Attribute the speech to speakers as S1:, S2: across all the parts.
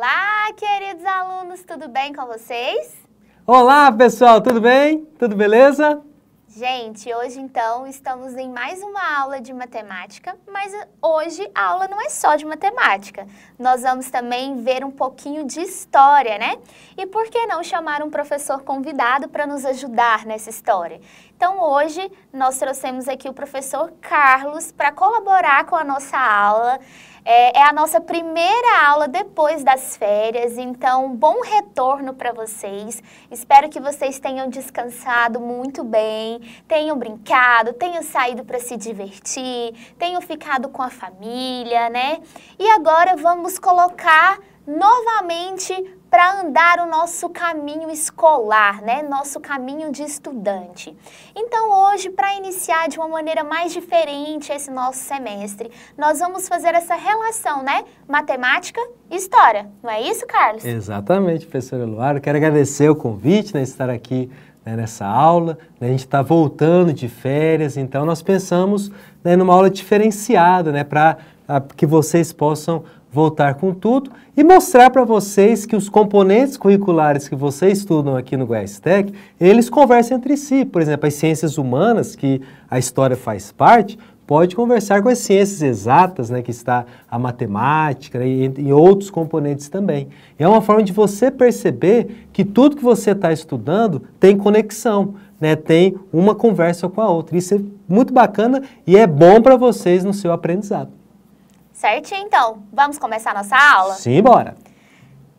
S1: Olá, queridos alunos, tudo bem com vocês?
S2: Olá, pessoal, tudo bem? Tudo beleza?
S1: Gente, hoje então estamos em mais uma aula de matemática, mas hoje a aula não é só de matemática. Nós vamos também ver um pouquinho de história, né? E por que não chamar um professor convidado para nos ajudar nessa história? Então hoje nós trouxemos aqui o professor Carlos para colaborar com a nossa aula. É, é, a nossa primeira aula depois das férias, então bom retorno para vocês. Espero que vocês tenham descansado muito bem, tenham brincado, tenham saído para se divertir, tenham ficado com a família, né? E agora vamos colocar novamente para andar o nosso caminho escolar, né? Nosso caminho de estudante. Então, hoje, para iniciar de uma maneira mais diferente esse nosso semestre, nós vamos fazer essa relação, né? Matemática e história. Não é isso, Carlos?
S2: Exatamente, professora Luara. Quero agradecer o convite, né, estar aqui né, nessa aula. Né, a gente está voltando de férias, então nós pensamos né, numa aula diferenciada, né, para que vocês possam voltar com tudo e mostrar para vocês que os componentes curriculares que vocês estudam aqui no Goiás Tech, eles conversam entre si. Por exemplo, as ciências humanas, que a história faz parte, pode conversar com as ciências exatas, né, que está a matemática né, e, e outros componentes também. É uma forma de você perceber que tudo que você está estudando tem conexão, né, tem uma conversa com a outra. Isso é muito bacana e é bom para vocês no seu aprendizado.
S1: Certinho, então. Vamos começar nossa aula?
S2: Sim, bora.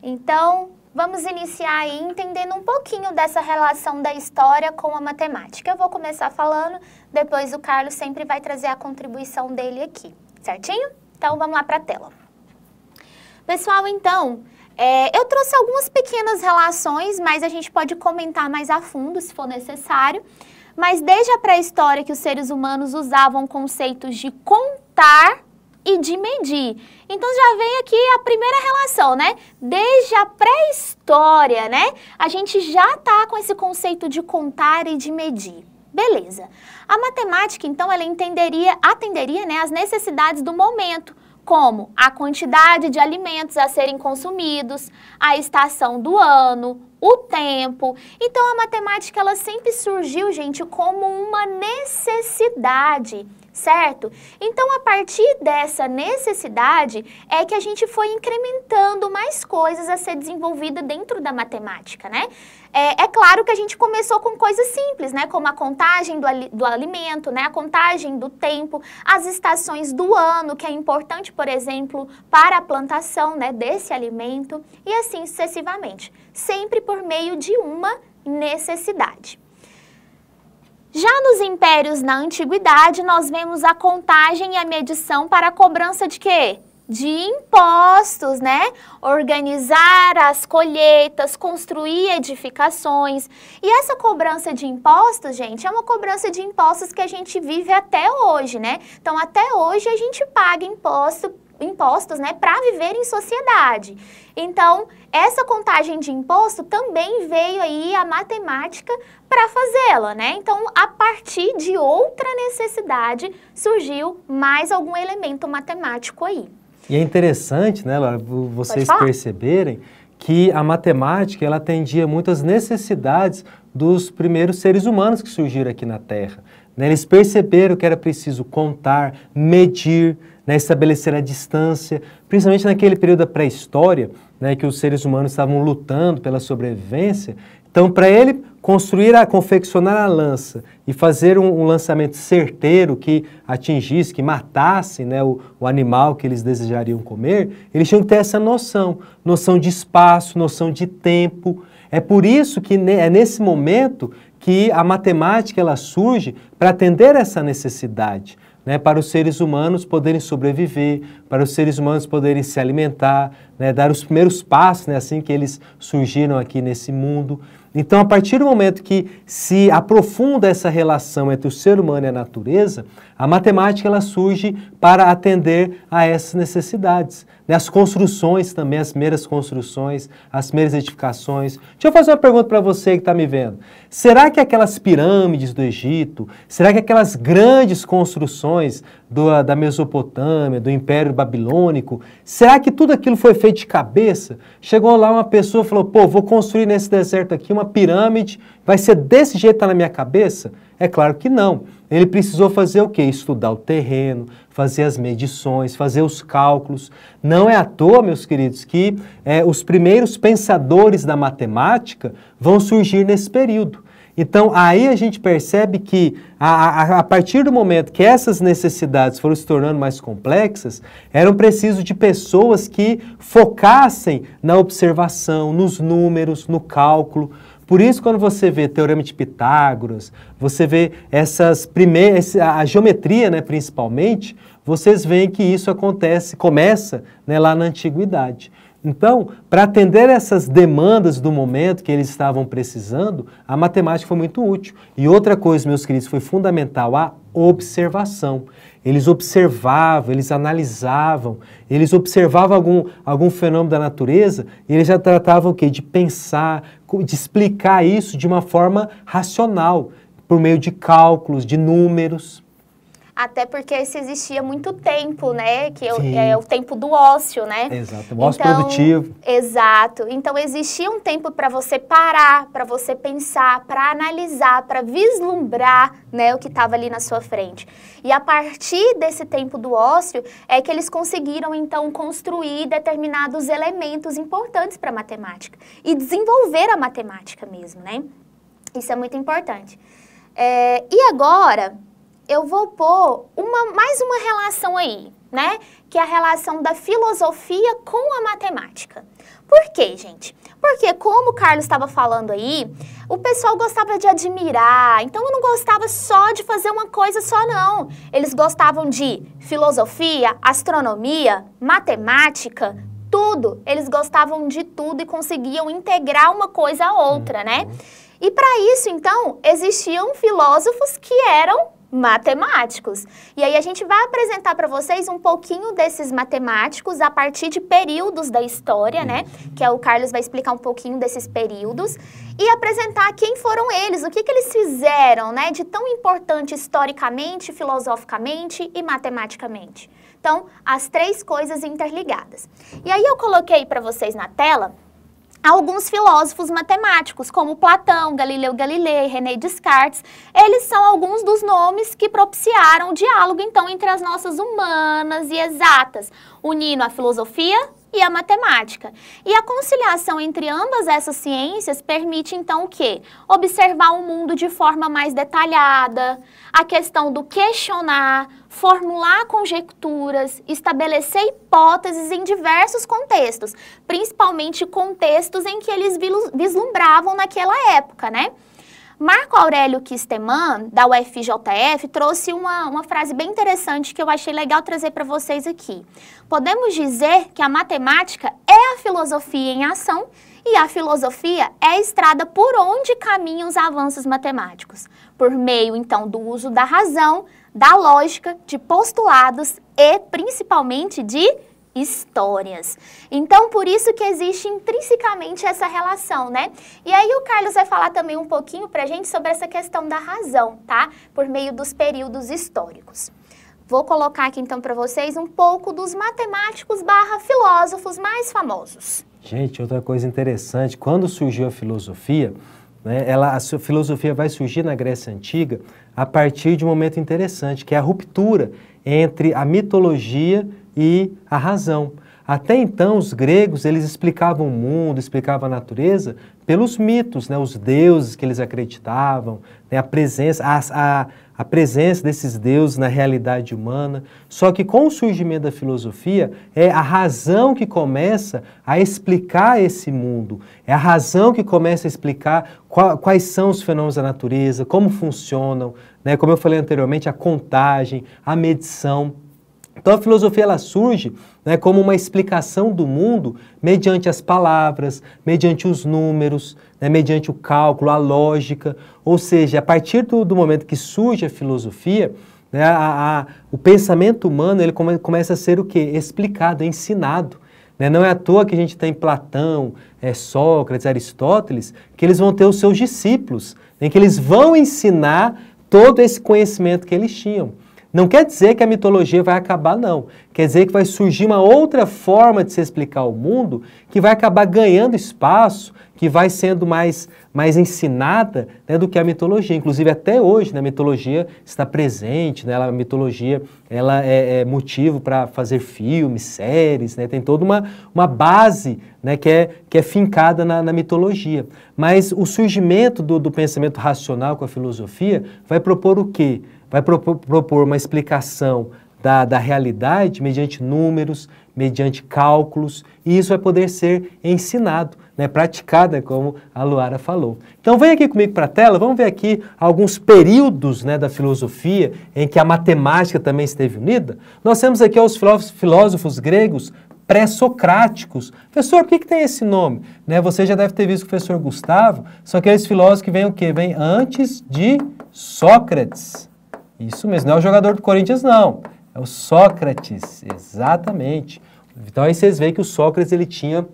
S1: Então, vamos iniciar aí entendendo um pouquinho dessa relação da história com a matemática. Eu vou começar falando, depois o Carlos sempre vai trazer a contribuição dele aqui, certinho? Então, vamos lá para a tela. Pessoal, então, é, eu trouxe algumas pequenas relações, mas a gente pode comentar mais a fundo se for necessário. Mas desde a pré-história que os seres humanos usavam conceitos de contar e de medir. Então já vem aqui a primeira relação, né? Desde a pré-história, né? A gente já tá com esse conceito de contar e de medir. Beleza. A matemática, então, ela entenderia, atenderia né, as necessidades do momento, como a quantidade de alimentos a serem consumidos, a estação do ano, o tempo. Então, a matemática, ela sempre surgiu, gente, como uma necessidade certo? Então, a partir dessa necessidade é que a gente foi incrementando mais coisas a ser desenvolvida dentro da matemática, né? É, é, claro que a gente começou com coisas simples, né? Como a contagem do, do alimento, né? A contagem do tempo, as estações do ano, que é importante, por exemplo, para a plantação né, desse alimento, e assim sucessivamente. Sempre por meio de uma necessidade. Já nos impérios na antiguidade, nós vemos a contagem e a medição para a cobrança de quê? De impostos, né? Organizar as colheitas, construir edificações. E essa cobrança de impostos, gente, é uma cobrança de impostos que a gente vive até hoje, né? Então, até hoje a gente paga imposto impostos, né, para viver em sociedade. Então, essa contagem de imposto também veio aí a matemática para fazê-la, né? Então, a partir de outra necessidade, surgiu mais algum elemento matemático aí.
S2: E é interessante, né, Laura, vocês perceberem que a matemática ela atendia muitas necessidades dos primeiros seres humanos que surgiram aqui na Terra. Né? Eles perceberam que era preciso contar, medir, né, estabelecer a distância, principalmente naquele período da pré-história, né, que os seres humanos estavam lutando pela sobrevivência. Então, para ele construir, a, confeccionar a lança e fazer um, um lançamento certeiro que atingisse, que matasse né, o, o, animal que eles desejariam comer, eles tinham que ter essa noção, noção de espaço, noção de tempo. É por isso que é nesse momento que a matemática ela surge para atender essa necessidade né, para os seres humanos poderem sobreviver, para os seres humanos poderem se alimentar, né, dar os primeiros passos, né, assim que eles surgiram aqui nesse mundo. Então, a partir do momento que se aprofunda essa relação entre o ser humano e a natureza, a matemática ela surge para atender a essas necessidades. Né? As construções também, as primeiras construções, as primeiras edificações. Deixa eu fazer uma pergunta para você que está me vendo. Será que aquelas pirâmides do Egito, será que aquelas grandes construções do, da Mesopotâmia, do Império Babilônico? Será que tudo aquilo foi feito de cabeça? Chegou lá uma pessoa e falou: pô, vou construir nesse deserto aqui uma pirâmide, vai ser desse jeito tá na minha cabeça? É claro que não. Ele precisou fazer o quê? Estudar o terreno, fazer as medições, fazer os cálculos. Não é à toa, meus queridos, que é, os primeiros pensadores da matemática vão surgir nesse período. Então, aí a gente percebe que, a, a, a, partir do momento que essas necessidades foram se tornando mais complexas, eram preciso de pessoas que focassem na observação, nos números, no cálculo. Por isso, quando você vê Teorema de Pitágoras, você vê essas primeiras, a geometria, né, principalmente, vocês veem que isso acontece, começa né, lá na antiguidade. Então, para atender essas demandas do momento que eles estavam precisando, a matemática foi muito útil. E outra coisa, meus queridos, foi fundamental a observação. Eles observavam, eles analisavam, eles observavam algum, algum fenômeno da natureza e eles já tratavam o quê? De pensar, de explicar isso de uma forma racional, por meio de cálculos, de números
S1: até porque isso existia muito tempo, né? Que é, é, o tempo do ócio, né?
S2: Exato, o ócio então, produtivo.
S1: Exato. Então existia um tempo para você parar, para você pensar, para analisar, para vislumbrar, né, o que estava ali na sua frente. E a partir desse tempo do ócio é que eles conseguiram então construir determinados elementos importantes para a matemática e desenvolver a matemática mesmo, né? Isso é muito importante. É, e agora eu vou pôr uma, mais uma relação aí, né? Que é a relação da filosofia com a matemática. Por quê, gente? Porque, como o Carlos estava falando aí, o pessoal gostava de admirar, então eu não gostava só de fazer uma coisa só, não. Eles gostavam de filosofia, astronomia, matemática, tudo. Eles gostavam de tudo e conseguiam integrar uma coisa a outra, né? Uhum. E para isso, então, existiam filósofos que eram matemáticos. E aí a gente vai apresentar para vocês um pouquinho desses matemáticos a partir de períodos da história, né? Que é o Carlos vai explicar um pouquinho desses períodos e apresentar quem foram eles, o que, que eles fizeram, né? De tão importante historicamente, filosoficamente e matematicamente. Então, as três coisas interligadas. E aí eu coloquei para vocês na tela alguns filósofos matemáticos, como Platão, Galileu Galilei, René Descartes, eles são alguns dos nomes que propiciaram o diálogo, então, entre as nossas humanas e exatas, unindo a filosofia e a matemática. E a conciliação entre ambas essas ciências permite então o quê? Observar o mundo de forma mais detalhada, a questão do questionar, formular conjecturas, estabelecer hipóteses em diversos contextos, principalmente contextos em que eles vislumbravam naquela época, né? Marco Aurélio Kisteman, da UFJF, trouxe uma, uma frase bem interessante que eu achei legal trazer para vocês aqui. Podemos dizer que a matemática é a filosofia em ação e a filosofia é a estrada por onde caminham os avanços matemáticos, por meio, então, do uso da razão, da lógica, de postulados e, principalmente, de histórias. Então, por isso que existe intrinsecamente essa relação, né? E aí o Carlos vai falar também um pouquinho pra gente sobre essa questão da razão, tá? Por meio dos períodos históricos. Vou colocar aqui então para vocês um pouco dos matemáticos barra filósofos mais famosos.
S2: Gente, outra coisa interessante, quando surgiu a filosofia, né, ela, a filosofia vai surgir na Grécia Antiga a partir de um momento interessante, que é a ruptura entre a mitologia e a razão. Até então, os gregos, eles explicavam o mundo, explicavam a natureza pelos mitos, né? os deuses que eles acreditavam, né? a, presença, a, a, a presença desses deuses na realidade humana. Só que com o surgimento da filosofia, é a razão que começa a explicar esse mundo, é a razão que começa a explicar quais são os fenômenos da natureza, como funcionam, né? como eu falei anteriormente, a contagem, a medição. Então a filosofia ela surge né, como uma explicação do mundo mediante as palavras, mediante os números, né, mediante o cálculo, a lógica. Ou seja, a partir do, do momento que surge a filosofia, né, a, a, o pensamento humano ele come, começa a ser o quê? Explicado, ensinado. Né? Não é à toa que a gente tem Platão, é, Sócrates, Aristóteles, que eles vão ter os seus discípulos, em que eles vão ensinar todo esse conhecimento que eles tinham. Não quer dizer que a mitologia vai acabar, não. Quer dizer que vai surgir uma outra forma de se explicar o mundo que vai acabar ganhando espaço, que vai sendo mais, mais ensinada né, do que a mitologia. Inclusive, até hoje, né, a mitologia está presente, né, a mitologia ela é, é motivo para fazer filmes, séries, né, tem toda uma, uma base né, que, é, que é fincada na, na mitologia. Mas o surgimento do, do pensamento racional com a filosofia vai propor o quê? Vai propor, uma explicação da, da realidade mediante números, mediante cálculos, e isso vai poder ser ensinado, né, praticado, né, como a Luara falou. Então vem aqui comigo para a tela, vamos ver aqui alguns períodos né, da filosofia em que a matemática também esteve unida. Nós temos aqui os filósofos, gregos pré-socráticos. Professor, por que, que tem esse nome? Né, você já deve ter visto o professor Gustavo, são aqueles filósofos que vêm o quê? Vêm antes de Sócrates. Isso mesmo, não é o jogador do Corinthians, não. É o Sócrates, exatamente. Então aí vocês veem que o Sócrates ele tinha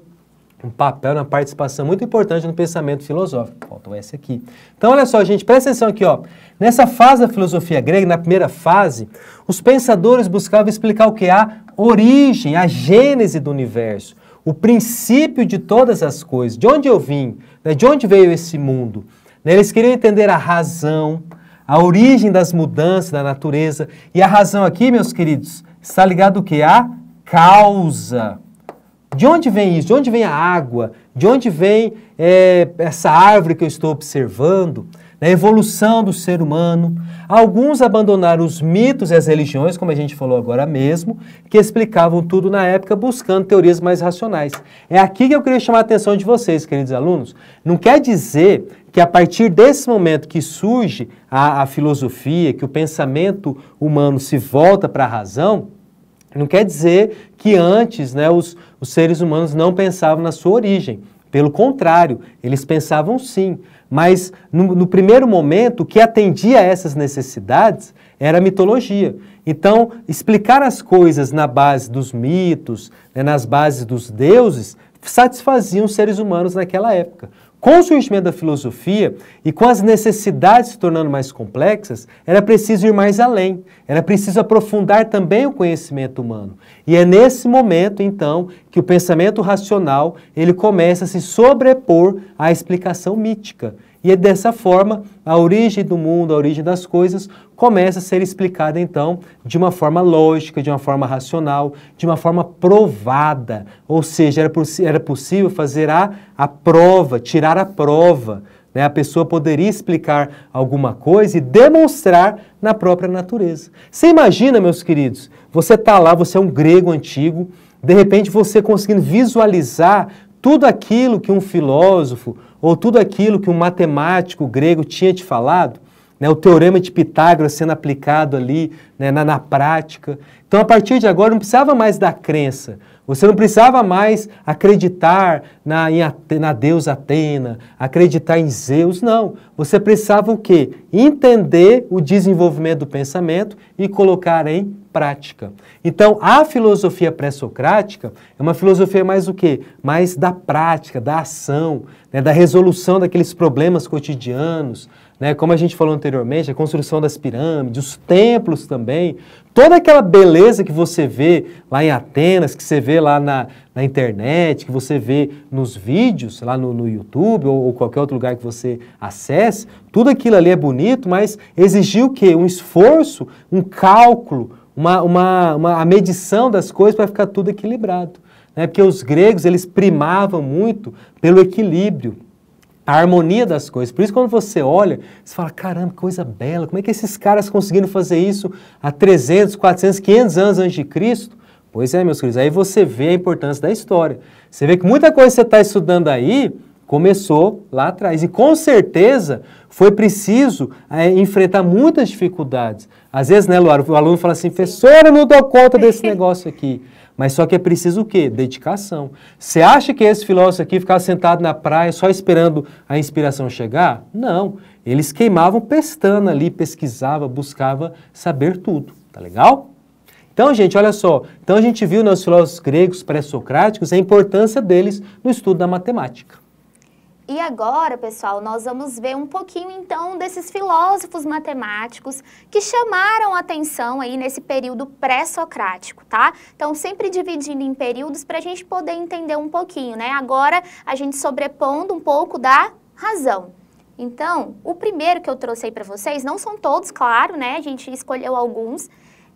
S2: um papel na participação muito importante no pensamento filosófico. Falta o S aqui. Então olha só, gente, presta atenção aqui, ó. Nessa fase da filosofia grega, na primeira fase, os pensadores buscavam explicar o que é a origem, a gênese do universo, o princípio de todas as coisas, de onde eu vim, né, de onde veio esse mundo. Né, eles queriam entender a razão, a origem das mudanças da natureza. E a razão aqui, meus queridos, está ligado o quê? A causa. De onde vem isso? De onde vem a água? De onde vem é, essa árvore que eu estou observando? A evolução do ser humano. Alguns abandonaram os mitos e as religiões, como a gente falou agora mesmo, que explicavam tudo na época buscando teorias mais racionais. É aqui que eu queria chamar a atenção de vocês, queridos alunos. Não quer dizer que a partir desse momento que surge a, a filosofia, que o pensamento humano se volta para a razão, não quer dizer que antes né, os, os seres humanos não pensavam na sua origem. Pelo contrário, eles pensavam sim. Mas no, no, primeiro momento, o que atendia a essas necessidades era a mitologia. Então, explicar as coisas na base dos mitos, né, nas bases dos deuses, satisfaziam os seres humanos naquela época. Com o surgimento da filosofia e com as necessidades se tornando mais complexas, era preciso ir mais além, era preciso aprofundar também o conhecimento humano. E é nesse momento, então, que o pensamento racional ele começa a se sobrepor à explicação mítica. E é dessa forma, a origem do mundo, a origem das coisas, começa a ser explicada, então, de uma forma lógica, de uma forma racional, de uma forma provada. Ou seja, era, era possível fazer a, a prova, tirar a prova. Né? A pessoa poderia explicar alguma coisa e demonstrar na própria natureza. Você imagina, meus queridos, você está lá, você é um grego antigo, de repente você conseguindo visualizar tudo aquilo que um filósofo ou tudo aquilo que um matemático grego tinha te falado, né, o teorema de Pitágoras sendo aplicado ali né, na, na prática. Então, a partir de agora, não precisava mais da crença, você não precisava mais acreditar na, em, na deusa Atena, acreditar em Zeus, não. Você precisava o quê? Entender o desenvolvimento do pensamento e colocar em prática. Então, a filosofia pré-socrática é uma filosofia mais o quê? Mais da prática, da ação, né, da resolução daqueles problemas cotidianos, né, como a gente falou anteriormente, a construção das pirâmides, os templos também, toda aquela beleza que você vê lá em Atenas, que você vê lá na, na internet, que você vê nos vídeos, lá no, no YouTube ou, ou, qualquer outro lugar que você acesse, tudo aquilo ali é bonito, mas exigiu o quê? Um esforço, um cálculo, uma, uma, uma a medição das coisas para ficar tudo equilibrado. Né? Porque os gregos, eles primavam muito pelo equilíbrio a harmonia das coisas. Por isso, quando você olha, você fala: caramba, coisa bela, como é que esses caras conseguiram fazer isso há 300, 400, 500 anos antes de Cristo? Pois é, meus queridos, aí você vê a importância da história. Você vê que muita coisa que você está estudando aí começou lá atrás. E com certeza foi preciso é, enfrentar muitas dificuldades. Às vezes, né, Luara, o aluno fala assim: professor, eu não dou conta desse negócio aqui. Mas só que é preciso o quê? Dedicação. Você acha que esse filósofo aqui ficava sentado na praia só esperando a inspiração chegar? Não. Eles queimavam pestana ali, pesquisava, buscava saber tudo. Tá legal? Então, gente, olha só. Então a gente viu nos filósofos gregos pré-socráticos a importância deles no estudo da matemática.
S1: E agora, pessoal, nós vamos ver um pouquinho então desses filósofos matemáticos que chamaram atenção aí nesse período pré-socrático, tá? Então, sempre dividindo em períodos para a gente poder entender um pouquinho, né? Agora, a gente sobrepondo um pouco da razão. Então, o primeiro que eu trouxe aí para vocês, não são todos, claro, né? A gente escolheu alguns,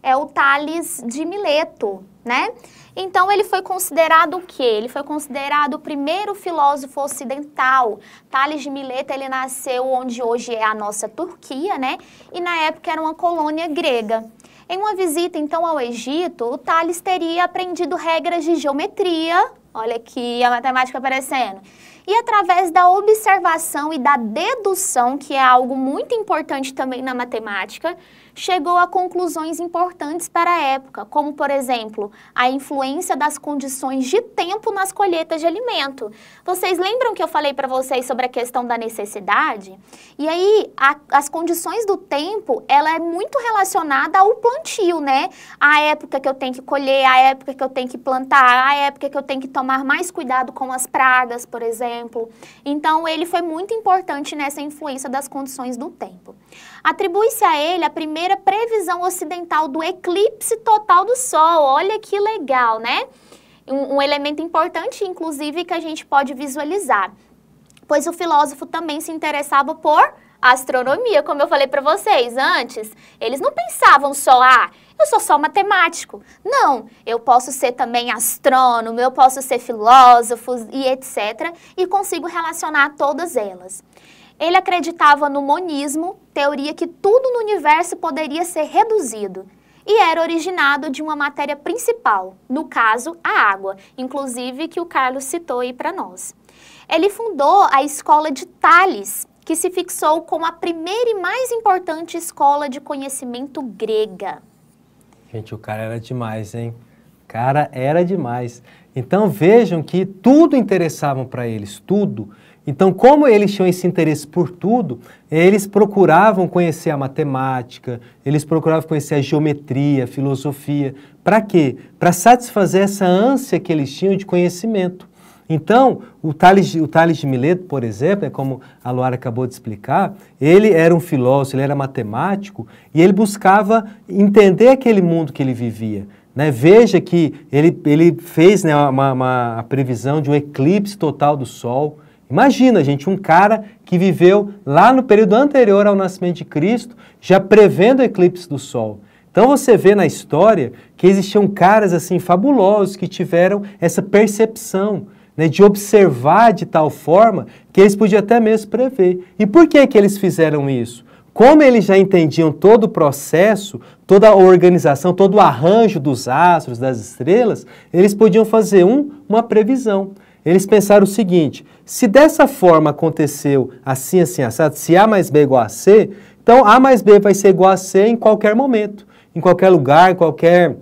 S1: é o Tales de Mileto, né? Então ele foi considerado o quê? Ele foi considerado o primeiro filósofo ocidental. Tales de Mileto, ele nasceu onde hoje é a nossa Turquia, né? E na época era uma colônia grega. Em uma visita então ao Egito, o Tales teria aprendido regras de geometria, olha aqui a matemática aparecendo, e através da observação e da dedução, que é algo muito importante também na matemática, chegou a conclusões importantes para a época, como, por exemplo, a influência das condições de tempo nas colheitas de alimento. Vocês lembram que eu falei para vocês sobre a questão da necessidade? E aí, a, as condições do tempo, ela é muito relacionada ao plantio, né? A época que eu tenho que colher, a época que eu tenho que plantar, a época que eu tenho que tomar mais cuidado com as pragas, por exemplo. Então, ele foi muito importante nessa influência das condições do tempo. Atribui-se a ele a primeira previsão ocidental do eclipse total do Sol. Olha que legal, né? Um, um elemento importante, inclusive, que a gente pode visualizar. Pois o filósofo também se interessava por astronomia, como eu falei para vocês antes. Eles não pensavam só, ah, eu sou só matemático. Não, eu posso ser também astrônomo, eu posso ser filósofo e etc. E consigo relacionar todas elas. Ele acreditava no monismo, teoria que tudo no universo poderia ser reduzido, e era originado de uma matéria principal, no caso, a água, inclusive que o Carlos citou aí para nós. Ele fundou a escola de Tales, que se fixou como a primeira e mais importante escola de conhecimento grega.
S2: Gente, o cara era demais, hein? Cara, era demais. Então vejam que tudo interessava para eles, tudo. Então, como eles tinham esse interesse por tudo, eles procuravam conhecer a matemática, eles procuravam conhecer a geometria, a filosofia. Para quê? Para satisfazer essa ânsia que eles tinham de conhecimento. Então, o Tales, o Tales de Mileto, por exemplo, é como a Luara acabou de explicar, ele era um filósofo, ele era matemático e ele buscava entender aquele mundo que ele vivia. Né? Veja que ele, ele fez né, uma, uma previsão de um eclipse total do Sol. Imagina, gente, um cara que viveu lá no período anterior ao nascimento de Cristo, já prevendo o eclipse do Sol. Então você vê na história que existiam caras assim fabulosos que tiveram essa percepção né, de observar de tal forma que eles podiam até mesmo prever. E por que que eles fizeram isso? Como eles já entendiam todo o processo, toda a organização, todo o arranjo dos astros, das estrelas, eles podiam fazer um, uma previsão. Eles pensaram o seguinte: se dessa forma aconteceu assim, assim, assado, se A mais B é igual a C, então A mais B vai ser igual a C em qualquer momento, em qualquer lugar, em qualquer,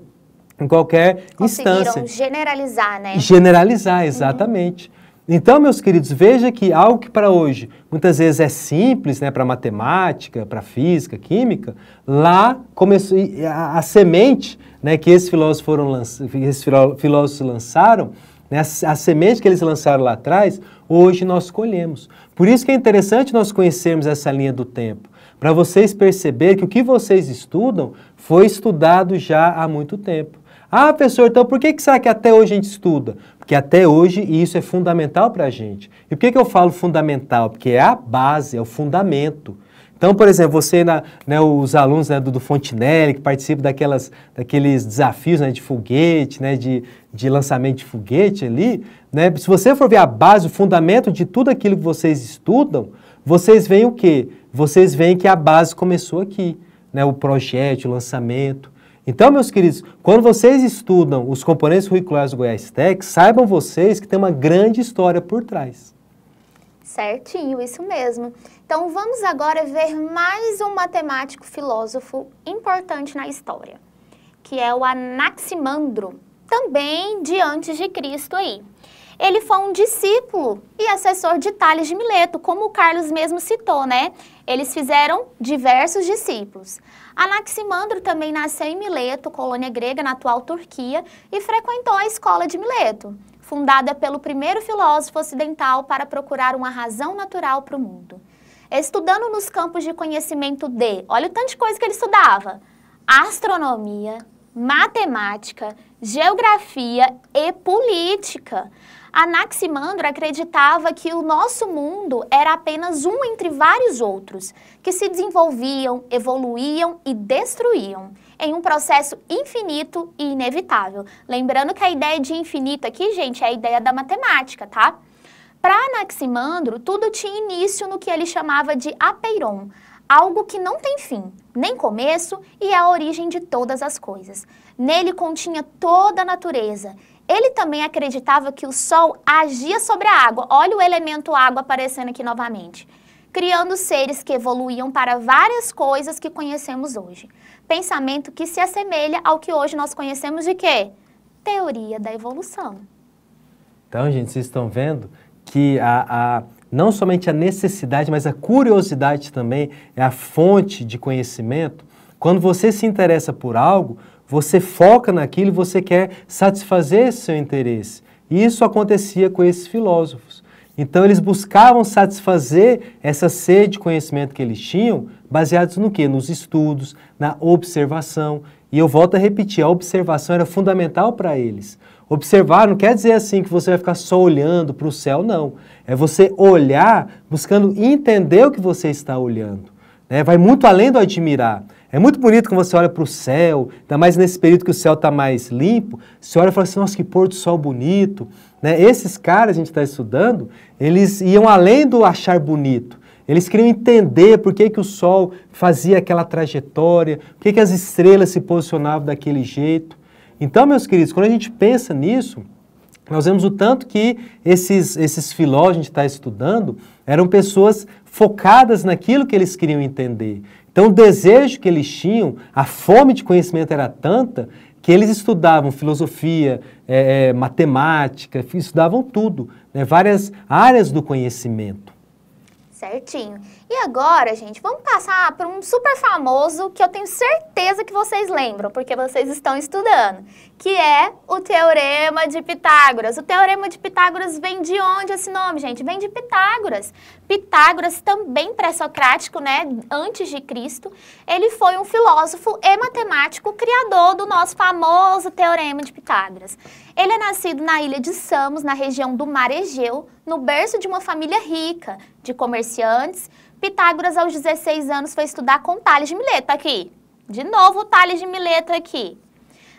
S2: em qualquer instância.
S1: generalizar, né?
S2: Generalizar, exatamente. Uhum. Então, meus queridos, veja que algo que para hoje muitas vezes é simples, né, para matemática, para física, química, lá começou a, a semente, né, que esses filósofos foram esses filósofos lançaram, né? A, a semente que eles lançaram lá atrás, hoje nós colhemos. Por isso que é interessante nós conhecermos essa linha do tempo, para vocês perceberem que o que vocês estudam foi estudado já há muito tempo. Ah, professor, então por que, que será que até hoje a gente estuda? Porque até hoje isso é fundamental para a gente. E por que, que eu falo fundamental? Porque é a base, é o fundamento. Então, por exemplo, você, na, né, os alunos né, do, do Fontinelli, que participam daquelas, daqueles desafios né, de foguete, né, de, de lançamento de foguete ali, né, se você for ver a base, o fundamento de tudo aquilo que vocês estudam, vocês veem o quê? Vocês veem que a base começou aqui, né, o projeto, o lançamento. Então, meus queridos, quando vocês estudam os componentes curriculares do Goiás Tech, saibam vocês que tem uma grande história por trás.
S1: Certinho, isso mesmo. Então vamos agora ver mais um matemático filósofo importante na história, que é o Anaximandro, também de antes de Cristo aí. ele foi um discípulo e assessor de Tales de Mileto, como o Carlos mesmo citou, né? Eles fizeram diversos discípulos. Anaximandro também nasceu em Mileto, colônia grega na atual Turquia, e frequentou a escola de Mileto, fundada pelo primeiro filósofo ocidental para procurar uma razão natural para o mundo. Estudando nos campos de conhecimento de, olha o tanto de coisa que ele estudava: astronomia, matemática, geografia e política. Anaximandro acreditava que o nosso mundo era apenas um entre vários outros, que se desenvolviam, evoluíam e destruíam em um processo infinito e inevitável. Lembrando que a ideia de infinito aqui, gente, é a ideia da matemática, tá? Para Anaximandro, tudo tinha início no que ele chamava de apeiron, algo que não tem fim, nem começo e é a origem de todas as coisas. Nele continha toda a natureza. Ele também acreditava que o sol agia sobre a água. Olha o elemento água aparecendo aqui novamente. Criando seres que evoluíam para várias coisas que conhecemos hoje. Pensamento que se assemelha ao que hoje nós conhecemos de quê? Teoria da evolução.
S2: Então, gente, vocês estão vendo que a, a não somente a necessidade, mas a curiosidade também é a fonte de conhecimento. Quando você se interessa por algo, você foca naquilo e você quer satisfazer seu interesse. E isso acontecia com esses filósofos. Então eles buscavam satisfazer essa sede de conhecimento que eles tinham, baseados no quê? Nos estudos, na observação. E eu volto a repetir, a observação era fundamental para eles. Observar não quer dizer assim que você vai ficar só olhando para o céu, não. É você olhar buscando entender o que você está olhando. Né? Vai muito além do admirar. É muito bonito quando você olha para o céu, ainda mais nesse período que o céu está mais limpo, você olha e fala assim, nossa, que pôr do sol bonito. Né? Esses caras, a gente está estudando, eles iam além do achar bonito. Eles queriam entender por que, que o sol fazia aquela trajetória, por que, que as estrelas se posicionavam daquele jeito. Então, meus queridos, quando a gente pensa nisso, nós vemos o tanto que esses, esses filósofos que a gente está estudando eram pessoas focadas naquilo que eles queriam entender. Então, o desejo que eles tinham, a fome de conhecimento era tanta que eles estudavam filosofia, é, matemática, estudavam tudo, né, várias áreas do conhecimento.
S1: Certinho. E agora, gente, vamos passar para um super famoso que eu tenho certeza que vocês lembram, porque vocês estão estudando, que é o Teorema de Pitágoras. O Teorema de Pitágoras vem de onde esse nome, gente? Vem de Pitágoras. Pitágoras, também pré-socrático, né, antes de Cristo, ele foi um filósofo e matemático criador do nosso famoso Teorema de Pitágoras. Ele é nascido na ilha de Samos, na região do Mar Egeu, no berço de uma família rica, de comerciantes, Pitágoras, aos 16 anos, foi estudar com Tales de Mileto aqui. De novo, Tales de Mileto aqui.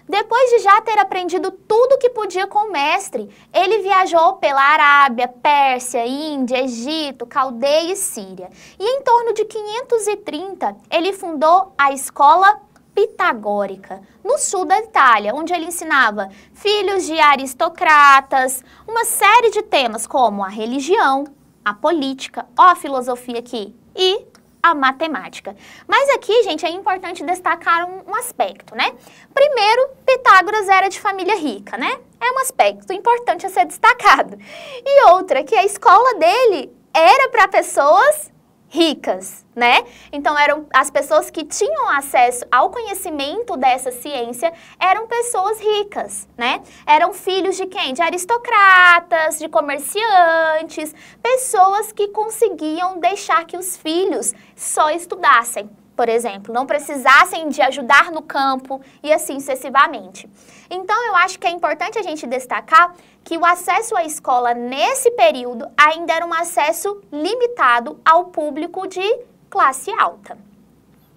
S1: Depois de já ter aprendido tudo que podia com o mestre, ele viajou pela Arábia, Pérsia, Índia, Egito, Caldeia e Síria. E em torno de 530, ele fundou a escola pitagórica, no sul da Itália, onde ele ensinava filhos de aristocratas, uma série de temas como a religião, a política, ó a filosofia aqui, e a matemática. Mas aqui, gente, é importante destacar um, um, aspecto, né? Primeiro, Pitágoras era de família rica, né? É um aspecto importante a ser destacado. E outra, que a escola dele era para pessoas ricas, né? Então eram as pessoas que tinham acesso ao conhecimento dessa ciência eram pessoas ricas, né? Eram filhos de quem? De aristocratas, de comerciantes, pessoas que conseguiam deixar que os filhos só estudassem, por exemplo, não precisassem de ajudar no campo e assim sucessivamente. Então, eu acho que é importante a gente destacar que o acesso à escola nesse período ainda era um acesso limitado ao público de classe alta.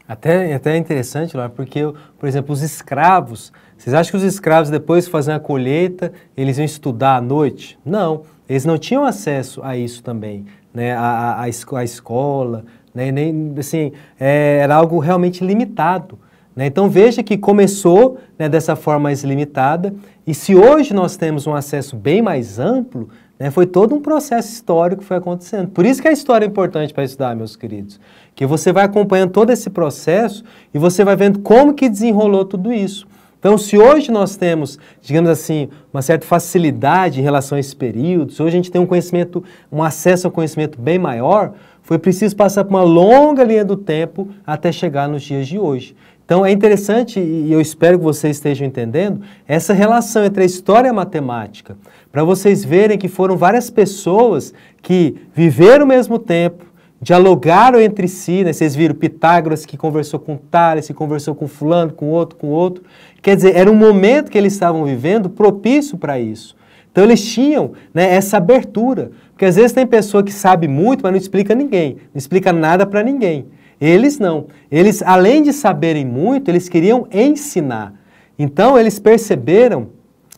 S2: Até, até é interessante, Laura, porque, por exemplo, os escravos, vocês acham que os escravos, depois de fazer a colheita, eles iam estudar à noite? Não, eles não tinham acesso a isso também, né? a, a, a escola, né? Nem, assim, é, era algo realmente limitado. Né? Então veja que começou né, dessa forma mais limitada, e se hoje nós temos um acesso bem mais amplo, né, foi todo um processo histórico que foi acontecendo. Por isso que a história é importante para estudar, meus queridos. Que você vai acompanhando todo esse processo e você vai vendo como que desenrolou tudo isso. Então, se hoje nós temos, digamos assim, uma certa facilidade em relação a esses períodos, hoje a gente tem um conhecimento, um acesso ao conhecimento bem maior, foi preciso passar por uma longa linha do tempo até chegar nos dias de hoje. Então é interessante, e eu espero que vocês estejam entendendo, essa relação entre a história e a matemática, para vocês verem que foram várias pessoas que viveram ao mesmo tempo, dialogaram entre si, né? vocês viram Pitágoras que conversou com Tales, que conversou com fulano, com outro, com outro. Quer dizer, era um momento que eles estavam vivendo propício para isso. Então eles tinham né, essa abertura, porque às vezes tem pessoa que sabe muito, mas não explica ninguém, não explica nada para ninguém. Eles não. Eles, além de saberem muito, eles queriam ensinar. Então eles perceberam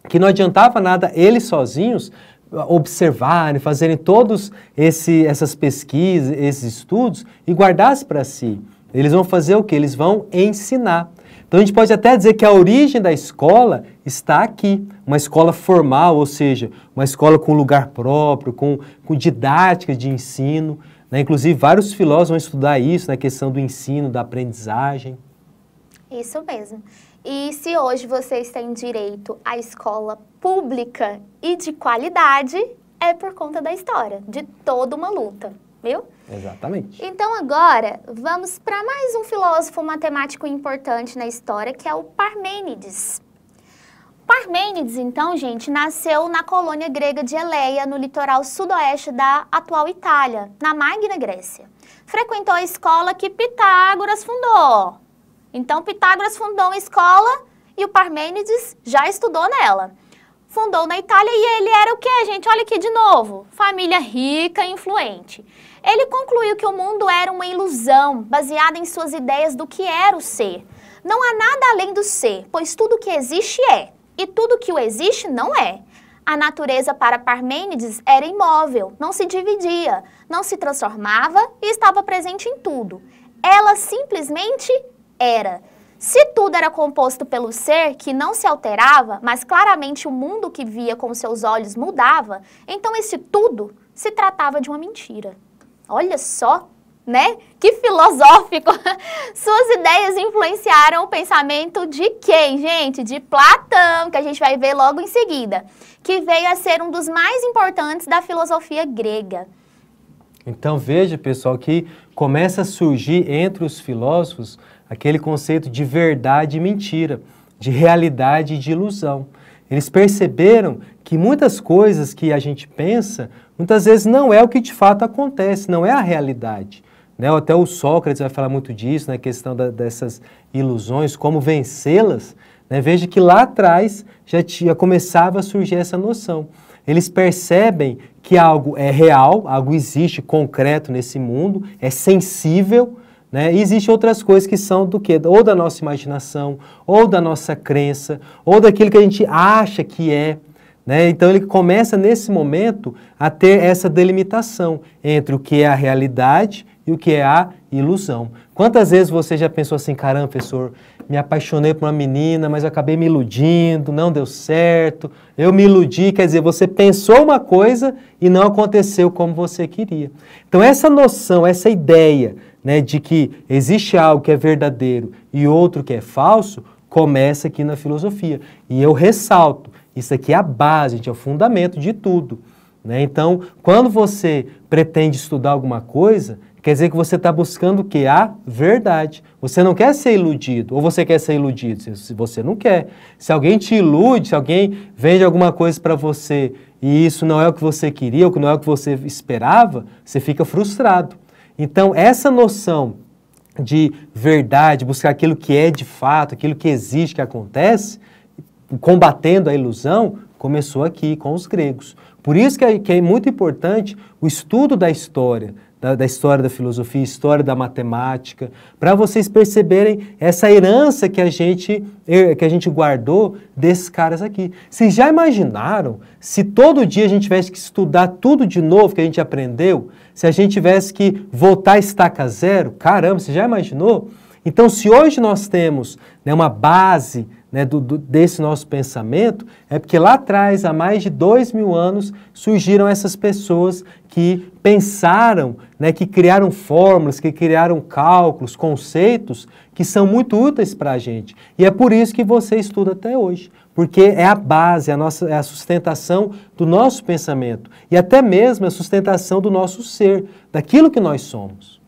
S2: que não adiantava nada eles sozinhos observarem, fazerem todos esse, essas pesquisas, esses estudos e guardassem para si. Eles vão fazer o que? Eles vão ensinar. Então a gente pode até dizer que a origem da escola está aqui, uma escola formal, ou seja, uma escola com lugar próprio, com, com didática de ensino. Né? Inclusive, vários filósofos vão estudar isso, na né? questão do ensino, da aprendizagem.
S1: Isso mesmo. E se hoje vocês têm direito à escola pública e de qualidade, é por conta da história, de toda uma luta, viu?
S2: Exatamente.
S1: Então agora, vamos para mais um filósofo matemático importante na história, que é o Parmênides. Parmênides, então, gente, nasceu na colônia grega de Eleia, no litoral sudoeste da atual Itália, na Magna Grécia. Frequentou a escola que Pitágoras fundou, então Pitágoras fundou uma escola e o Parmênides já estudou nela. Fundou na Itália e ele era o que, gente? Olha aqui de novo. Família rica e influente. Ele concluiu que o mundo era uma ilusão, baseada em suas ideias do que era o ser. Não há nada além do ser, pois tudo que existe é, e tudo que o existe não é. A natureza para Parmênides era imóvel, não se dividia, não se transformava e estava presente em tudo. Ela simplesmente era. Se tudo era composto pelo ser que não se alterava, mas claramente o mundo que via com seus olhos mudava, então esse tudo se tratava de uma mentira. Olha só, né? Que filosófico! Suas ideias influenciaram o pensamento de quem, gente? De Platão, que a gente vai ver logo em seguida, que veio a ser um dos mais importantes da filosofia grega.
S2: Então veja, pessoal, que começa a surgir entre os filósofos aquele conceito de verdade e mentira, de realidade e de ilusão. Eles perceberam que muitas coisas que a gente pensa, muitas vezes não é o que de fato acontece, não é a realidade. Né? Até o Sócrates vai falar muito disso, na né? questão da, dessas ilusões, como vencê-las. Né? Veja que lá atrás já, tinha, começava a surgir essa noção. Eles percebem que algo é real, algo existe concreto nesse mundo, é sensível, né? E existem outras coisas que são do que? Ou da nossa imaginação, ou da nossa crença, ou daquilo que a gente acha que é. Né? Então ele começa nesse momento a ter essa delimitação entre o que é a realidade e o que é a ilusão. Quantas vezes você já pensou assim, caramba, professor, me apaixonei por uma menina, mas acabei me iludindo, não deu certo, eu me iludi, quer dizer, você pensou uma coisa e não aconteceu como você queria. Então essa noção, essa ideia né, de que existe algo que é verdadeiro e outro que é falso, começa aqui na filosofia. E eu ressalto, isso aqui é a base, gente, é o fundamento de tudo. Né? Então, quando você pretende estudar alguma coisa, quer dizer que você está buscando o que? A verdade. Você não quer ser iludido, ou você quer ser iludido? Se você não quer. Se alguém te ilude, se alguém vende alguma coisa para você e isso não é o que você queria, ou que não é o que você esperava, você fica frustrado. Então, essa noção de verdade, buscar aquilo que é de fato, aquilo que existe, que acontece, combatendo a ilusão, começou aqui com os gregos. Por isso que é, que é muito importante o estudo da história, da, da, história da filosofia, história da matemática, para vocês perceberem essa herança que a gente que a gente guardou desses caras aqui. Vocês já imaginaram se todo dia a gente tivesse que estudar tudo de novo que a gente aprendeu? Se a gente tivesse que voltar a estaca zero? Caramba, você já imaginou? Então, se hoje nós temos né, uma base né, do, do, desse nosso pensamento é porque lá atrás, há mais de dois mil anos, surgiram essas pessoas que pensaram, né, que criaram fórmulas, que criaram cálculos, conceitos que são muito úteis para a gente. E é por isso que você estuda até hoje, porque é a base, a, nossa, é a sustentação do nosso pensamento e até mesmo a sustentação do nosso ser, daquilo que nós somos.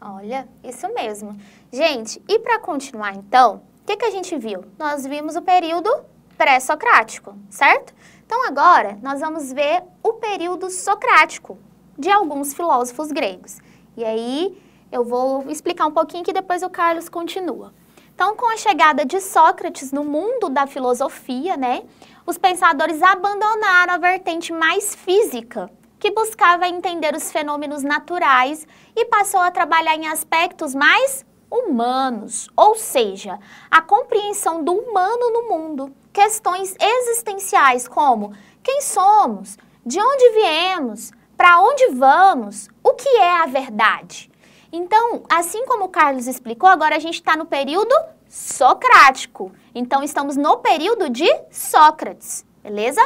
S1: Olha, isso mesmo. Gente, e para continuar então, o que, que a gente viu? Nós vimos o período pré-socrático, certo? Então agora nós vamos ver o período socrático de alguns filósofos gregos. E aí eu vou explicar um pouquinho que depois o Carlos continua. Então, com a chegada de Sócrates no mundo da filosofia, né, os pensadores abandonaram a vertente mais física, que buscava entender os fenômenos naturais e passou a trabalhar em aspectos mais humanos, ou seja, a compreensão do humano no mundo. Questões existenciais como quem somos, de onde viemos, para onde vamos, o que é a verdade. Então, assim como o Carlos explicou, agora a gente está no período socrático. Então, estamos no período de Sócrates, beleza?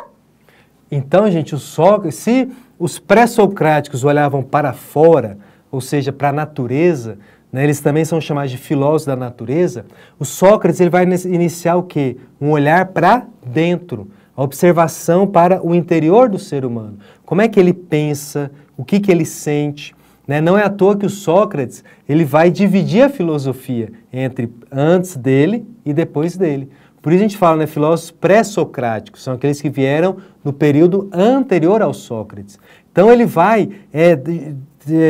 S2: Então, gente, o Sócrates, se os pré-socráticos olhavam para fora, ou seja, para a natureza, né, eles também são chamados de filósofos da natureza, o Sócrates ele vai iniciar o quê? Um olhar para dentro, a observação para o interior do ser humano. Como é que ele pensa, o que, que ele sente. Né? Não é à toa que o Sócrates ele vai dividir a filosofia entre antes dele e depois dele. Por isso a gente fala, né, filósofos pré-socráticos, são aqueles que vieram no período anterior ao Sócrates. Então ele vai é,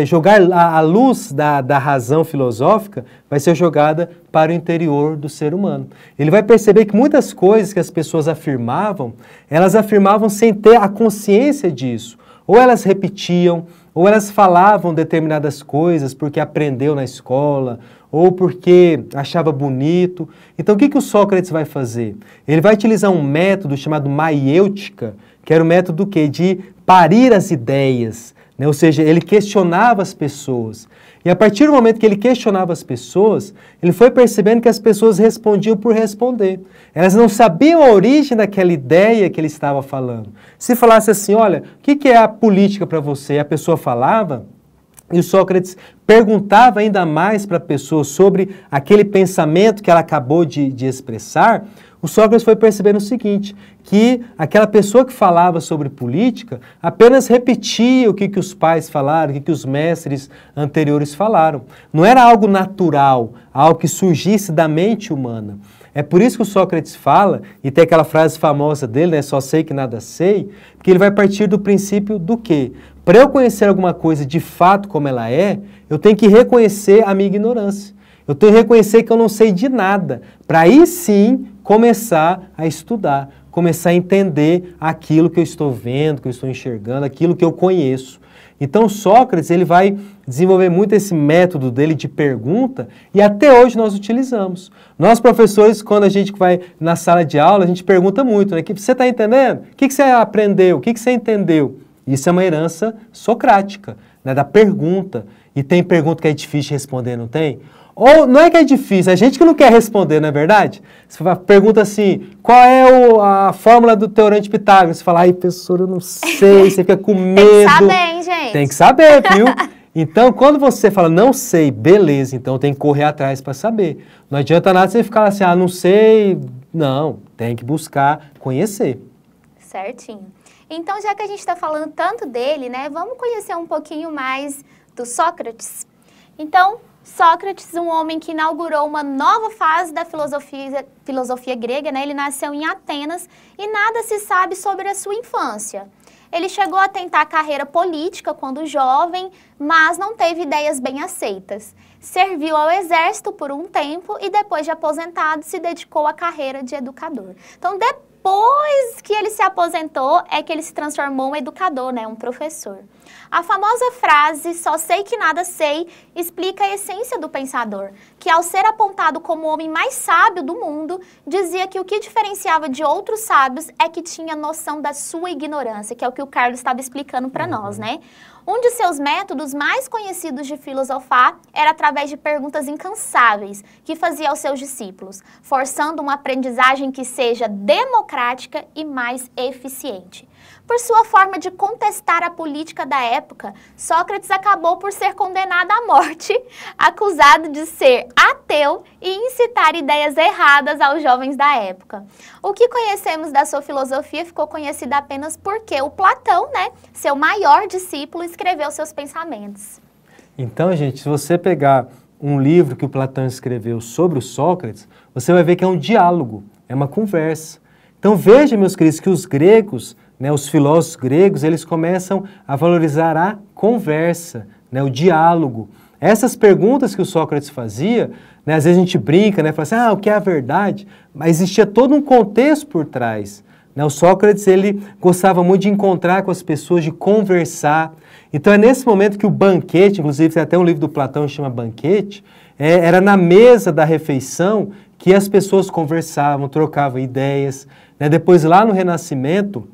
S2: jogar a, luz da, da razão filosófica vai ser jogada para o interior do ser humano. Ele vai perceber que muitas coisas que as pessoas afirmavam, elas afirmavam sem ter a consciência disso. Ou elas repetiam, ou elas falavam determinadas coisas porque aprendeu na escola, ou porque achava bonito. Então o que, que o Sócrates vai fazer? Ele vai utilizar um método chamado maiêutica, que era o método do quê? De parir as ideias, né? Ou seja, ele questionava as pessoas. E a partir do momento que ele questionava as pessoas, ele foi percebendo que as pessoas respondiam por responder. Elas não sabiam a origem daquela ideia que ele estava falando. Se falasse assim, olha, o que é a política para você? E a pessoa falava, e Sócrates perguntava ainda mais para a pessoa sobre aquele pensamento que ela acabou de, de expressar, o Sócrates foi percebendo o seguinte, que aquela pessoa que falava sobre política apenas repetia o que, que os pais falaram, o que, que os mestres anteriores falaram. Não era algo natural, algo que surgisse da mente humana. É por isso que o Sócrates fala, e tem aquela frase famosa dele, né, só sei que nada sei, que ele vai partir do princípio do quê? Para eu conhecer alguma coisa de fato como ela é, eu tenho que reconhecer a minha ignorância. Eu tenho que reconhecer que eu não sei de nada, para aí sim começar a estudar, começar a entender aquilo que eu estou vendo, que eu estou enxergando, aquilo que eu conheço. Então Sócrates ele vai desenvolver muito esse método dele de pergunta e até hoje nós utilizamos. Nós professores, quando a gente vai na sala de aula, a gente pergunta muito, né? Você está entendendo? O que, que você aprendeu? O que, que você entendeu? Isso é uma herança socrática, né? da pergunta. E tem pergunta que é difícil de responder, não tem? Ou não é que é difícil, é gente que não quer responder, não é verdade? Você pergunta assim, qual é o, a fórmula do teorema de Pitágoras? Você fala, ai, professor, eu não sei, você fica com medo. Tem que
S1: saber, hein, gente?
S2: Tem que saber, viu? Então, quando você fala, não sei, beleza, então tem que correr atrás para saber. Não adianta nada você ficar assim, ah, não sei. Não, tem que buscar conhecer.
S1: Certinho. Então, já que a gente está falando tanto dele, né, vamos conhecer um pouquinho mais do Sócrates. Então, Sócrates, um homem que inaugurou uma nova fase da filosofia, filosofia grega, né? ele nasceu em Atenas e nada se sabe sobre a sua infância. Ele chegou a tentar carreira política quando jovem, mas não teve ideias bem aceitas. Serviu ao exército por um tempo e depois de aposentado se dedicou à carreira de educador. Então, depois que ele se aposentou, é que ele se transformou em educador, né, um professor. A famosa frase só sei que nada sei explica a essência do pensador, que ao ser apontado como o homem mais sábio do mundo, dizia que o que diferenciava de outros sábios é que tinha noção da sua ignorância, que é o que o Carlos estava explicando para uhum. nós, né? Um de seus métodos mais conhecidos de filosofar era através de perguntas incansáveis que fazia aos seus discípulos, forçando uma aprendizagem que seja democrática e mais eficiente. Por sua forma de contestar a política da época, Sócrates acabou por ser condenado à morte, acusado de ser ateu e incitar ideias erradas aos jovens da época. O que conhecemos da sua filosofia ficou conhecido apenas porque o Platão, né, seu maior discípulo, escreveu seus pensamentos.
S2: Então, gente, se você pegar um livro que o Platão escreveu sobre o Sócrates, você vai ver que é um diálogo, é uma conversa. Então veja, meus queridos, que os gregos né, os filósofos gregos, eles começam a valorizar a conversa, né, o diálogo. Essas perguntas que o Sócrates fazia, né, às vezes a gente brinca, né, fala assim, ah, o que é a verdade? Mas existia todo um contexto por trás. Né? O Sócrates, ele gostava muito de encontrar com as pessoas, de conversar. Então é nesse momento que o banquete, inclusive tem até um livro do Platão que chama Banquete, é, era na mesa da refeição que as pessoas conversavam, trocavam ideias. Né? Depois, lá no Renascimento,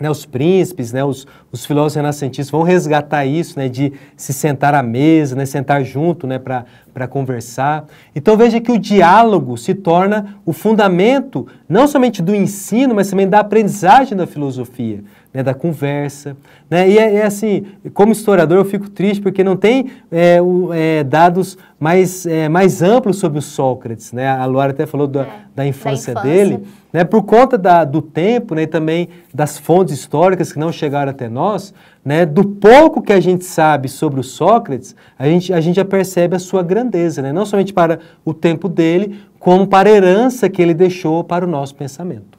S2: né, os príncipes, né, os, os, filósofos renascentistas vão resgatar isso, né, de se sentar à mesa, né, sentar junto né, para conversar. Então veja que o diálogo se torna o fundamento não somente do ensino, mas também da aprendizagem da filosofia, né, da conversa. Né? E é, é, assim, como historiador eu fico triste porque não tem é, o, é, dados mais, é, mais amplos sobre o Sócrates. Né? A Luara até falou da, é, da, infância, da infância dele. Né, por conta da, do tempo né, e também das fontes históricas que não chegaram até nós, né, do pouco que a gente sabe sobre o Sócrates, a gente, a gente já percebe a sua grandeza, né, não somente para o tempo dele, como para a herança que ele deixou para o nosso pensamento.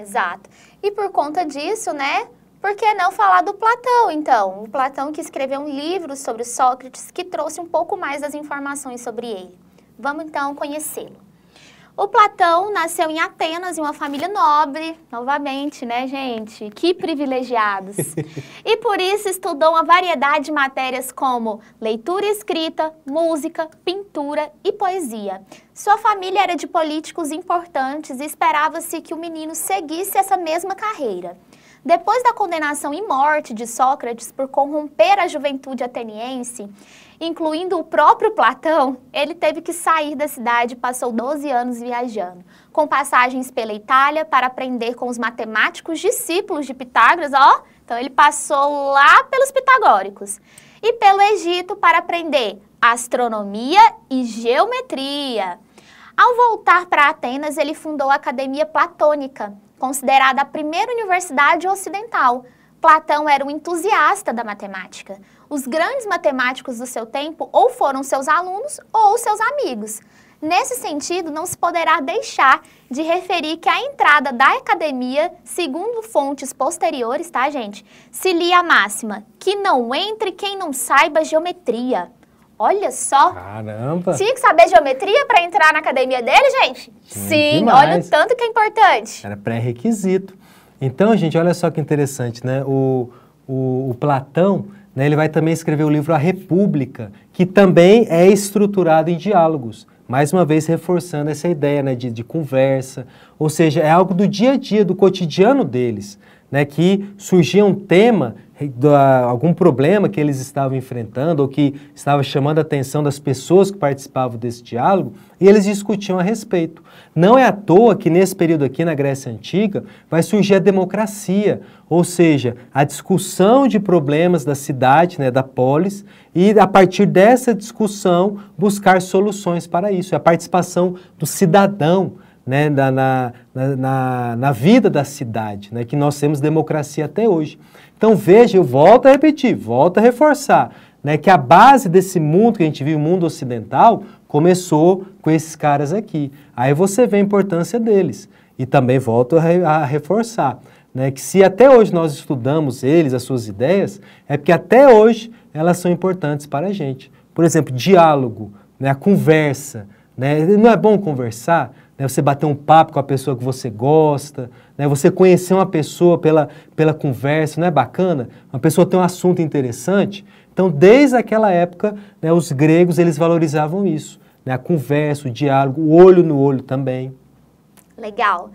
S1: Exato. E por conta disso, né, por que não falar do Platão, então? O Platão que escreveu um livro sobre Sócrates que trouxe um pouco mais das informações sobre ele. Vamos então conhecê-lo. O Platão nasceu em Atenas, em uma família nobre, novamente, né, gente? Que privilegiados. e por isso estudou uma variedade de matérias como leitura e escrita, música, pintura e poesia. Sua família era de políticos importantes e esperava-se que o menino seguisse essa mesma carreira. Depois da condenação e morte de Sócrates por corromper a juventude ateniense, incluindo o próprio Platão, ele teve que sair da cidade e passou 12 anos viajando, com passagens pela Itália para aprender com os matemáticos discípulos de Pitágoras, ó. Então ele passou lá pelos pitagóricos. E pelo Egito para aprender astronomia e geometria. Ao voltar para Atenas, ele fundou a Academia Platônica, considerada a primeira universidade ocidental. Platão era um entusiasta da matemática. Os grandes matemáticos do seu tempo ou foram seus alunos ou seus amigos. Nesse sentido, não se poderá deixar de referir que a entrada da academia, segundo fontes posteriores, tá, gente, se lia a máxima: que não entre quem não saiba geometria. Olha só.
S2: Caramba.
S1: Tinha que saber geometria para entrar na academia dele, gente? Sim, demais. olha o tanto que é importante.
S2: Era pré-requisito. Então, gente, olha só que interessante, né? O, o, o Platão né, ele vai também escrever o livro A República, que também é estruturado em diálogos. Mais uma vez reforçando essa ideia né, de, de conversa, ou seja, é algo do dia a dia, do cotidiano deles, né, que surgia um tema algum problema que eles estavam enfrentando ou que estava chamando a atenção das pessoas que participavam desse diálogo e eles discutiam a respeito. Não é à toa que nesse período aqui na Grécia Antiga vai surgir a democracia, ou seja, a discussão de problemas da cidade, né, da polis, e a partir dessa discussão buscar soluções para isso, é a participação do cidadão né, na, na, na, na, vida da cidade, né, que nós temos democracia até hoje. Então veja, eu volto a repetir, volto a reforçar, né, que a base desse mundo que a gente vive, o mundo ocidental, começou com esses caras aqui. Aí você vê a importância deles. E também volto a, re, a reforçar, né, que se até hoje nós estudamos eles, as suas ideias, é porque até hoje elas são importantes para a gente. Por exemplo, diálogo, né, a conversa. Né, não é bom conversar? Né? você bater um papo com a pessoa que você gosta, né? você conhecer uma pessoa pela, pela conversa, não é bacana? Uma pessoa tem um assunto interessante. Então, desde aquela época, né, os gregos eles valorizavam isso, né? a conversa, o diálogo, o olho no olho também.
S1: Legal.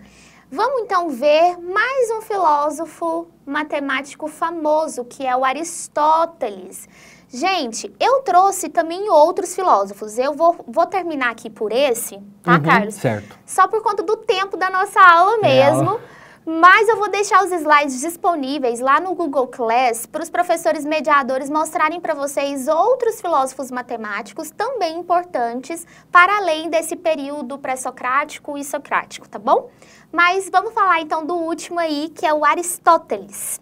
S1: Vamos então ver mais um filósofo matemático famoso, que é o Aristóteles. Gente, eu trouxe também outros filósofos. Eu vou, vou terminar aqui por esse, tá,
S2: uhum,
S1: Carlos?
S2: Certo.
S1: Só por conta do tempo da nossa aula mesmo. É mas eu vou deixar os slides disponíveis lá no Google Class para os professores mediadores mostrarem para vocês outros filósofos matemáticos também importantes para além desse período pré-socrático e socrático, tá bom? Mas vamos falar então do último aí, que é o Aristóteles.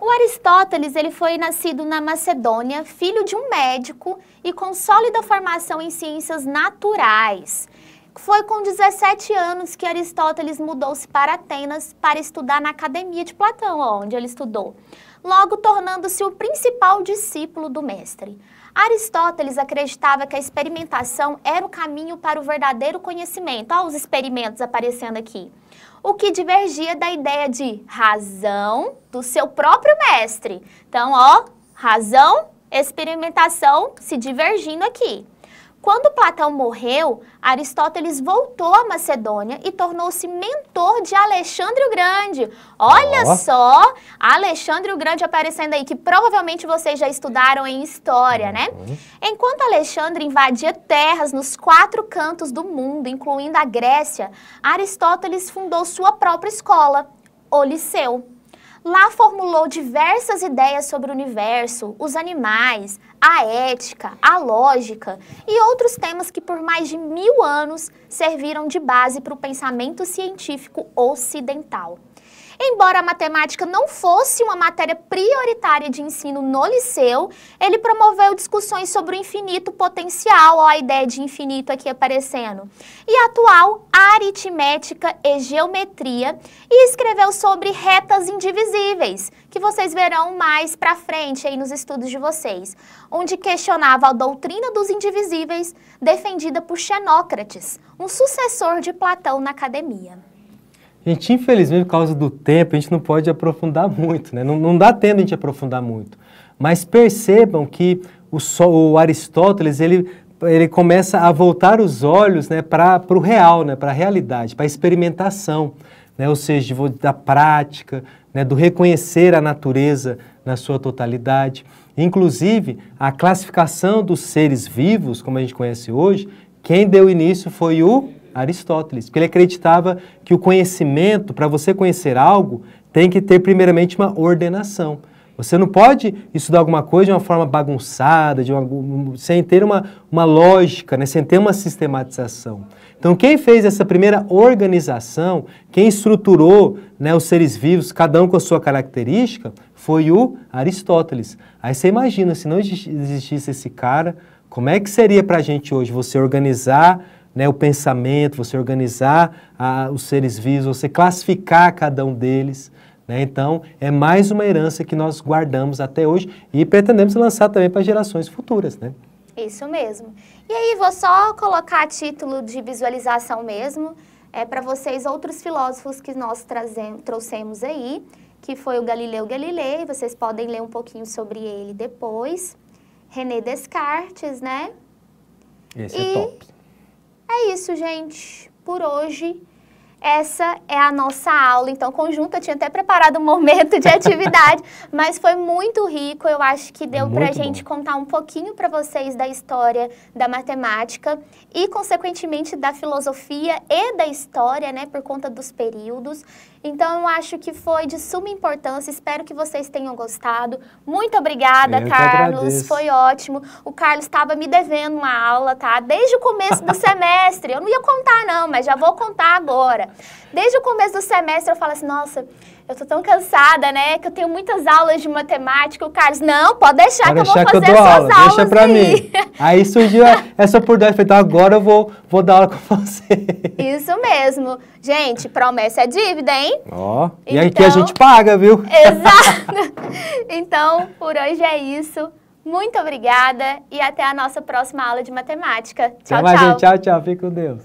S1: O Aristóteles ele foi nascido na Macedônia, filho de um médico e com sólida formação em ciências naturais. Foi com 17 anos que Aristóteles mudou-se para Atenas para estudar na Academia de Platão, onde ele estudou, logo tornando-se o principal discípulo do mestre. Aristóteles acreditava que a experimentação era o caminho para o verdadeiro conhecimento. Olha os experimentos aparecendo aqui. O que divergia da ideia de razão do seu próprio mestre. Então, ó, razão, experimentação se divergindo aqui. Quando Platão morreu, Aristóteles voltou à Macedônia e tornou-se mentor de Alexandre o Grande. Olha oh. só, Alexandre o Grande aparecendo aí, que provavelmente vocês já estudaram em história, né? Uhum. Enquanto Alexandre invadia terras nos quatro cantos do mundo, incluindo a Grécia, Aristóteles fundou sua própria escola, o Liceu. Lá formulou diversas ideias sobre o universo, os animais, a ética, a lógica e outros temas que por mais de mil anos serviram de base para o pensamento científico ocidental. Embora a matemática não fosse uma matéria prioritária de ensino no liceu, ele promoveu discussões sobre o infinito potencial, a ideia de infinito aqui aparecendo, e a atual aritmética e geometria, e escreveu sobre retas indivisíveis, que vocês verão mais para frente aí nos estudos de vocês, onde questionava a doutrina dos indivisíveis defendida por Xenócrates, um sucessor de Platão na academia.
S2: Gente, infelizmente, por causa do tempo, a gente não pode aprofundar muito, né? Não, não dá tempo a gente aprofundar muito. Mas percebam que o, o Aristóteles, ele, ele começa a voltar os olhos né, para o real, né, para a realidade, para a experimentação, né, ou seja, da prática, né, do reconhecer a natureza na sua totalidade. Inclusive, a classificação dos seres vivos, como a gente conhece hoje, quem deu início foi o Aristóteles, porque ele acreditava que o conhecimento, para você conhecer algo, tem que ter primeiramente uma ordenação. Você não pode estudar alguma coisa de uma forma bagunçada, de uma, sem ter uma, uma lógica, né? sem ter uma sistematização. Então, quem fez essa primeira organização, quem estruturou né, os seres vivos, cada um com a sua característica, foi o Aristóteles. Aí você imagina, se não existisse esse cara, como é que seria para a gente hoje você organizar né, o pensamento, você organizar os seres vivos, você classificar cada um deles. Né? Então, é mais uma herança que nós guardamos até hoje e pretendemos lançar também para gerações futuras. Né?
S1: Isso mesmo. E aí, vou só colocar a título de visualização mesmo, é, para vocês outros filósofos que nós trouxemos aí, que foi o Galileu Galilei, vocês podem ler um pouquinho sobre ele depois. René Descartes, né?
S2: Esse é e... é top.
S1: Isso, gente. Por hoje, essa é a nossa aula. Então, conjunta, tinha até preparado um momento de atividade, mas foi muito rico. Eu acho que deu para a gente bom. contar um pouquinho para vocês da história da matemática e, consequentemente, da filosofia e da história, né, por conta dos períodos. Então, eu acho que foi de suma importância. Espero que vocês tenham gostado. Muito obrigada, eu Carlos. Foi ótimo. O Carlos estava me devendo uma aula, tá? Desde o começo do semestre. Eu não ia contar, não, mas já vou contar agora. Desde o começo do semestre, eu falo assim: nossa eu tô tão cansada, né? Que eu tenho muitas aulas de matemática. O Carlos, não, pode deixar pode que eu vou fazer eu dou
S2: as
S1: aula, aulas
S2: Deixa pra aí. mim. Aí surgiu essa oportunidade. Falei, então agora eu vou, vou dar aula com você.
S1: Isso mesmo. Gente, promessa é dívida, hein?
S2: Ó, oh, então, e aqui a gente paga, viu?
S1: Exato. então, por hoje é isso. Muito obrigada e até a nossa próxima aula de matemática. Tchau,
S2: até mais, tchau. Gente. Tchau, tchau. Fique com Deus.